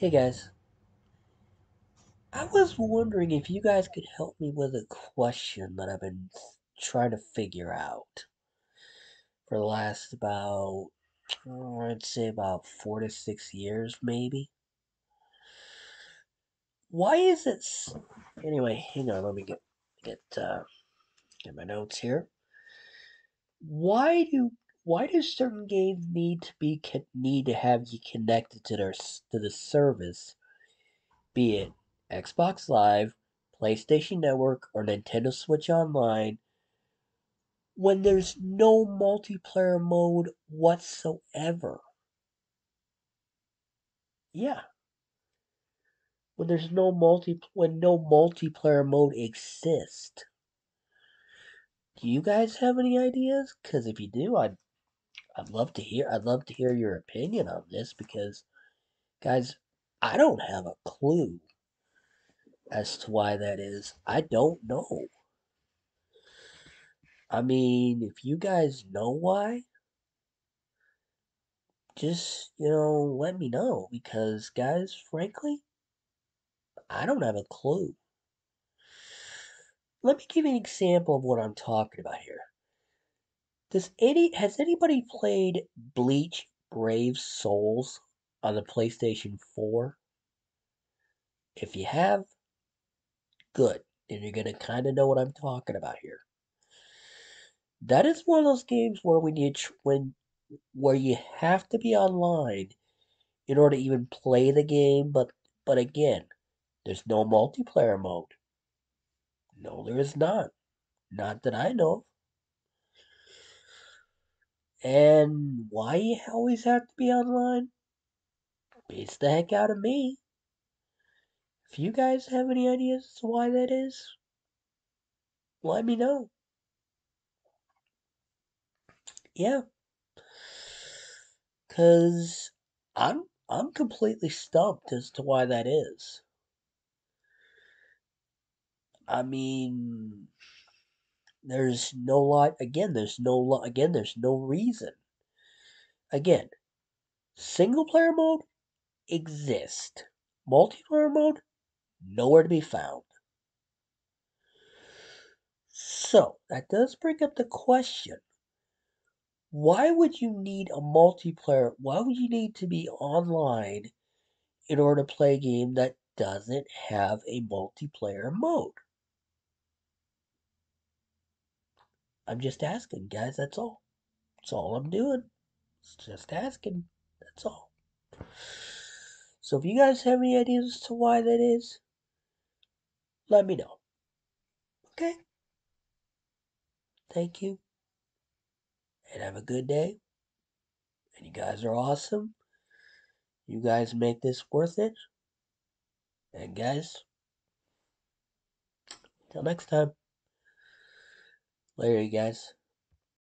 Hey guys, I was wondering if you guys could help me with a question that I've been trying to figure out for the last about, oh, I'd say about four to six years, maybe. Why is it? Anyway, hang on, let me get get uh, get my notes here. Why do why do certain games need to be need to have you connected to their to the service, be it Xbox Live, PlayStation Network, or Nintendo Switch Online? when there's no multiplayer mode whatsoever. Yeah. When there's no multi when no multiplayer mode exists. Do you guys have any ideas? Cuz if you do, I'd I'd love to hear I'd love to hear your opinion on this because guys, I don't have a clue as to why that is. I don't know. I mean, if you guys know why, just, you know, let me know because guys, frankly, I don't have a clue. Let me give you an example of what I'm talking about here. Does any has anybody played Bleach Brave Souls on the PlayStation 4? If you have, good. Then you're gonna kind of know what I'm talking about here. That is one of those games where when you when where you have to be online in order to even play the game, but but again, there's no multiplayer mode. No, there is not. Not that I know. And why you always have to be online? Beats the heck out of me. If you guys have any ideas as to why that is, let me know. Yeah, cause I'm I'm completely stumped as to why that is. I mean, there's no lot. Again, there's no lot. Again, there's no reason. Again, single player mode exists. Multiplayer mode nowhere to be found. So that does bring up the question: Why would you need a multiplayer? Why would you need to be online in order to play a game that doesn't have a multiplayer mode? I'm just asking, guys, that's all. That's all I'm doing. It's just asking. That's all. So if you guys have any ideas as to why that is, let me know. Okay? Thank you. And have a good day. And you guys are awesome. You guys make this worth it. And guys, till next time. Later, you guys.